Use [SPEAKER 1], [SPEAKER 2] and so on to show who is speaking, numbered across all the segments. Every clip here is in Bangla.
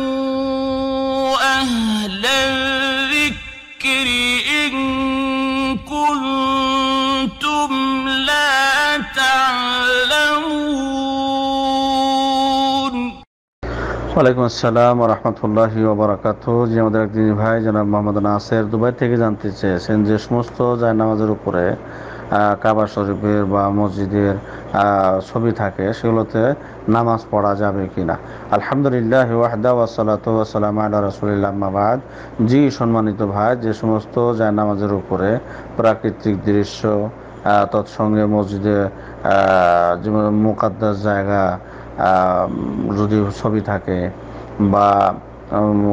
[SPEAKER 1] فاسألوا أهل الذكر إن كنتم لا تعلمون
[SPEAKER 2] ওয়ালাইকুম আসসালাম রহমতুল্লাহি ওবরাকাত যে আমাদের একদিন ভাই জনাব মোহাম্মদ নাসের দুবাই থেকে জানতে চেয়েছেন যে সমস্ত যায় নামাজের উপরে আহ, কাবা শরীফের বা মসজিদের ছবি থাকে, সেগুলোতে নামাজ পড়া যাবে কিনা। আলহামদুলিল্লাহ ওয়াহদা ওয়াসালাত আল্লাহ রসুলিল্লাহ মাবাদ জি, সম্মানিত ভাই, যে সমস্ত যায় নামাজের উপরে প্রাকৃতিক দৃশ্য তৎসঙ্গে মসজিদে মুকাদ্দাস জায়গা যদি ছবি থাকে বা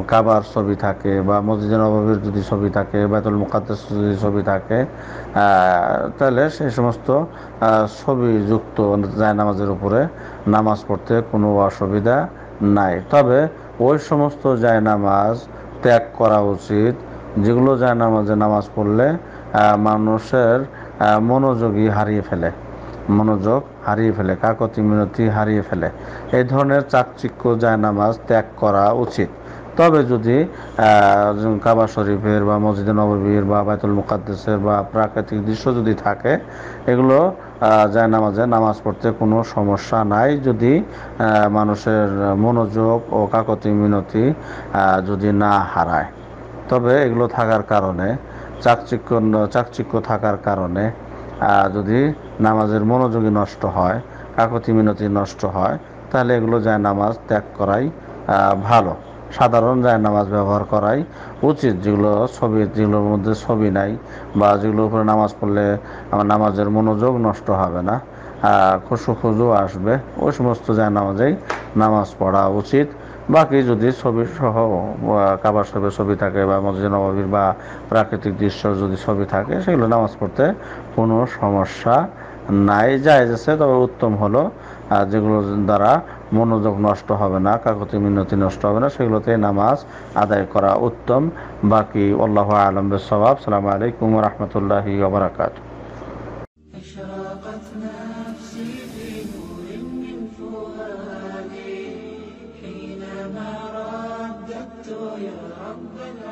[SPEAKER 2] কাবার ছবি থাকে বা মসজিদ নবাবের যদি ছবি থাকে বেতুল মুকাদ্দাস যদি ছবি থাকে তাহলে সেই সমস্ত আহ, ছবিযুক্ত জায়নামাজের উপরে নামাজ পড়তে কোনো অসুবিধা নাই। তবে ওই সমস্ত জায়নামাজ ত্যাগ করা উচিত। যেগুলো জায়নামাজে নামাজ পড়লে মানুষের মনোযোগী হারিয়ে ফেলে। মনোযোগ হারিয়ে ফেলে কাকতি মিনতি হারিয়ে ফেলে। এই ধরনের চাকচিক্য জায়নামাজ ত্যাগ করা উচিত। তবে যদি কাবা শরীফের বা মসজিদে নববীর বা বাইতুল মুকাদ্দেসের বা প্রাকৃতিক দৃশ্য যদি থাকে এগুলো আহ, জায়নামাজে নামাজ পড়তে কোনো সমস্যা নাই। যদি মানুষের মনোযোগ ও কাকতি মিনতি যদি না হারায়। তবে এগুলো থাকার কারণে চাকচিক্য চাকচিক্য থাকার কারণে যদি নামাজের মনোযোগী নষ্ট হয়, কাকতি মিনতি নষ্ট হয়, তাহলে এগুলো যায় নামাজ ত্যাগ করাই ভালো। সাধারণ যায় নামাজ ব্যবহার করাই উচিত, যেগুলো ছবি, যেগুলোর মধ্যে ছবি নাই বা যেগুলোর উপরে নামাজ পড়লে আমার নামাজের মনোযোগ নষ্ট হবে না। খুশু খুজু আসবে। ওই সমস্ত যায় নামাজেই নামাজ পড়া উচিত। বাকি যদি ছবি সহ কাবার শরীফের ছবি থাকে, বা মসজিদ নবাবির বা প্রাকৃতিক দৃশ্য যদি ছবি থাকে, সেগুলো নামাজ পড়তে কোনো সমস্যা নাই। যায় যাচ্ছে তবে উত্তম হলো যেগুলো দ্বারা মনোযোগ নষ্ট হবে না কাকতি মিনতি নষ্ট হবে না, সেগুলোতে নামাজ আদায় করা উত্তম। বাকি, আল্লাহ আলম সবাব সালাম আলাইকুম রহমতুল্লাহি ওবরাকাত Amen.